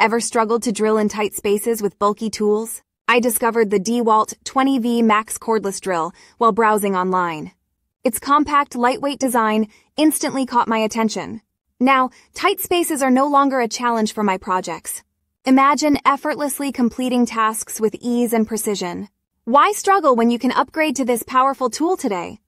Ever struggled to drill in tight spaces with bulky tools? I discovered the DeWalt 20V Max cordless drill while browsing online. Its compact, lightweight design instantly caught my attention. Now, tight spaces are no longer a challenge for my projects. Imagine effortlessly completing tasks with ease and precision. Why struggle when you can upgrade to this powerful tool today?